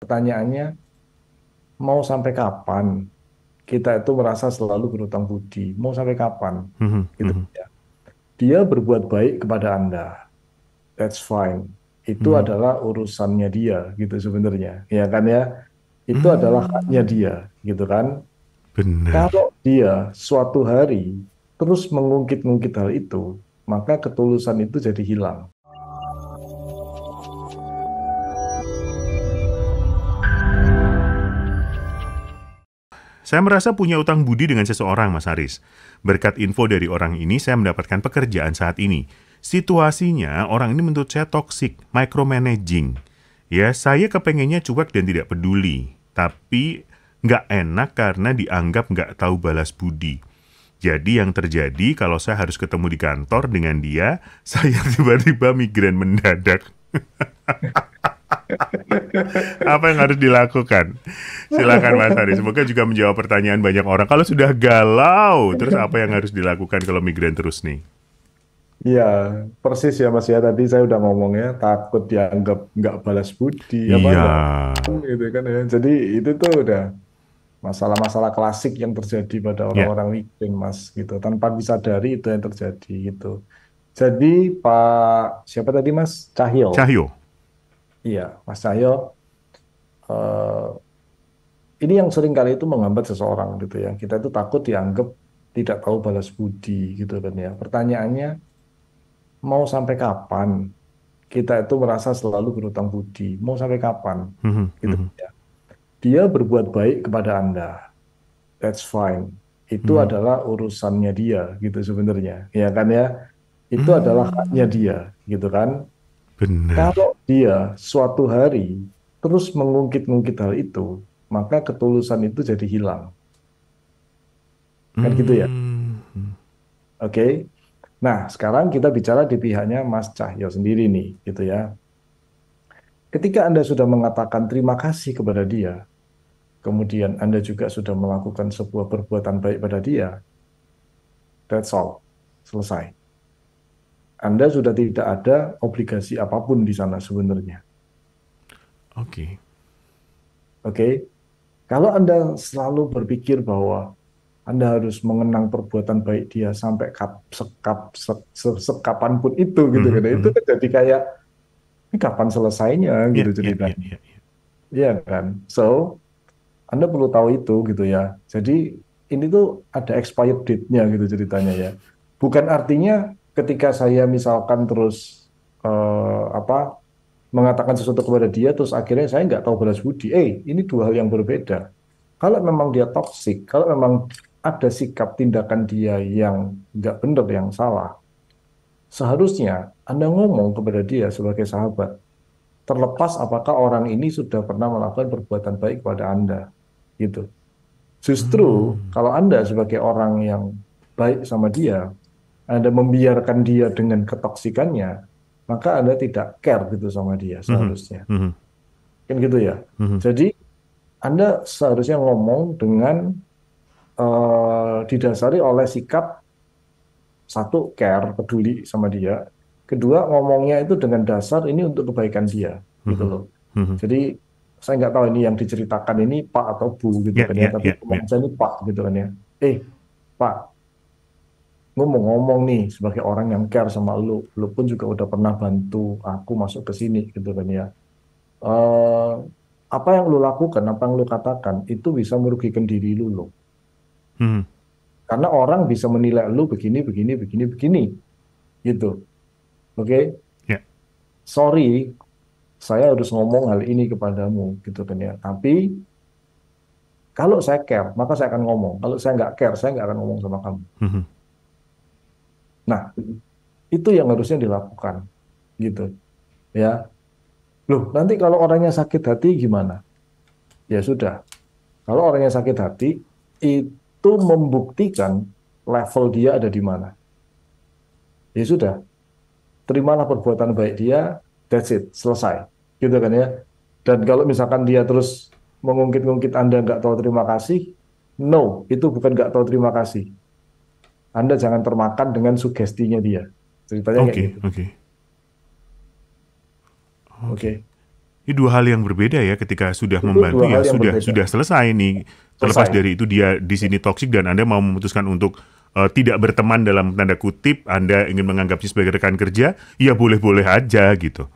Pertanyaannya, mau sampai kapan kita itu merasa selalu berutang budi? Mau sampai kapan? Mhm, Gitu mhm, ya. Dia berbuat baik kepada Anda. That's fine. Itu mhm. adalah urusannya dia gitu sebenarnya. Ya kan ya? Itu adalah haknya dia gitu kan. benar. Kalau dia suatu hari terus mengungkit-ungkit hal itu, maka ketulusan itu jadi hilang. Saya merasa punya utang budi dengan seseorang, Mas Haris. Berkat info dari orang ini, saya mendapatkan pekerjaan saat ini. Situasinya, orang ini menurut saya toxic, micromanaging. Ya, saya kepengennya cuek dan tidak peduli. Tapi nggak enak karena dianggap nggak tahu balas budi. Jadi yang terjadi kalau saya harus ketemu di kantor dengan dia, saya tiba-tiba migrain mendadak. Apa yang harus dilakukan? Silakan Mas Hari. Semoga juga menjawab pertanyaan banyak orang. Kalau sudah galau, terus apa yang harus dilakukan kalau migrain terus nih? Iya, persis ya Mas ya. Tadi saya udah ngomong ya, takut dianggap nggak balas budi, apa Iya. gitu kan ya. Jadi itu tuh udah masalah-masalah klasik yang terjadi pada Ya. orang-orang weekend Mas gitu. Tanpa disadari itu yang terjadi gitu. Jadi Pak siapa tadi Mas? Cahyo. Cahyo. Iya, Mas Cahyo. eh, ini yang sering kali itu menghambat seseorang gitu ya. Kita itu takut dianggap tidak tahu balas budi gitu kan ya. Pertanyaannya mau sampai kapan kita itu merasa selalu berutang budi? Mau sampai kapan Mhm, gitu mhm, ya. Dia berbuat baik kepada Anda. That's fine. Itu mhm. adalah urusannya dia gitu sebenarnya. Ya kan ya? Itu adalah haknya dia gitu kan. Benar. Kalau dia suatu hari terus mengungkit-ungkit hal itu, maka ketulusan itu jadi hilang. Kan gitu ya. Hmm, Oke. Nah, sekarang kita bicara di pihaknya Mas Cahyo sendiri nih, gitu ya. Ketika Anda sudah mengatakan terima kasih kepada dia, kemudian Anda juga sudah melakukan sebuah perbuatan baik pada dia, that's all. Selesai. Anda sudah tidak ada obligasi apa pun di sana sebenarnya. Oke. Oke. Kalau Anda selalu berpikir bahwa Anda harus mengenang perbuatan baik dia sampai kap, sekap, sek, se- sekapanpun itu gitu Mhm, kan. Itu mhm. kan jadi kayak ini kapan selesainya Ya, gitu ya, ya, ceritanya. ya, ya. Iya kan? So, Anda perlu tahu itu gitu ya. Jadi ini tuh ada expired date-nya gitu ceritanya ya. Bukan artinya ketika saya misalkan terus eh, apa mengatakan sesuatu kepada dia terus akhirnya saya nggak tahu balas budi. Eh, ini dua hal yang berbeda. Kalau memang dia toksik, kalau memang ada sikap tindakan dia yang nggak benar, yang salah, seharusnya Anda ngomong kepada dia sebagai sahabat. Terlepas apakah orang ini sudah pernah melakukan perbuatan baik kepada Anda, gitu. Justru Hmm, kalau Anda sebagai orang yang baik sama dia, Anda membiarkan dia dengan ketoksikannya, maka Anda tidak care gitu sama dia mhm, seharusnya. mhm, Kan gitu ya. mhm. Jadi Anda seharusnya ngomong dengan eh, didasari oleh sikap satu care, peduli sama dia. Kedua, ngomongnya itu dengan dasar ini untuk kebaikan dia, gitu Mhm, loh. mhm. Jadi saya nggak tahu ini yang diceritakan ini Pak atau Bu gitu Ya, kan ya, ya, tapi ya, ya. ngomong saya ini Pak gitu kan ya. Eh, Pak, gue mau ngomong nih sebagai orang yang care sama lu, lu pun juga udah pernah bantu aku masuk ke sini gitu kan ya. Eh, apa yang lu lakukan, apa yang lu katakan itu bisa merugikan diri lu loh. Mhm. Karena orang bisa menilai lu begini, begini, begini, begini, gitu. Oke, Ya. sorry, saya harus ngomong hal ini kepadamu, gitu kan ya. Tapi kalau saya care, maka saya akan ngomong. Kalau saya nggak care, saya nggak akan ngomong sama kamu. Mhm. Nah, itu yang harusnya dilakukan, gitu. Ya, loh, nanti kalau orangnya sakit hati gimana? Ya sudah, kalau orangnya sakit hati, itu membuktikan level dia ada di mana. Ya sudah, terimalah perbuatan baik dia, that's it, selesai. Gitu kan ya. Dan kalau misalkan dia terus mengungkit-ungkit Anda nggak tahu terima kasih, no, itu bukan nggak tahu terima kasih. Anda jangan termakan dengan sugestinya dia. Ceritanya kayak Oke, gitu. oke. Oke. Ini dua hal yang berbeda ya ketika sudah Itu membantu ya sudah berbeda. sudah selesai nih. Terlepas Selesai. dari itu dia di sini toksik dan Anda mau memutuskan untuk eh, tidak berteman dalam tanda kutip, Anda ingin menganggapnya sebagai rekan kerja, ya boleh-boleh aja gitu.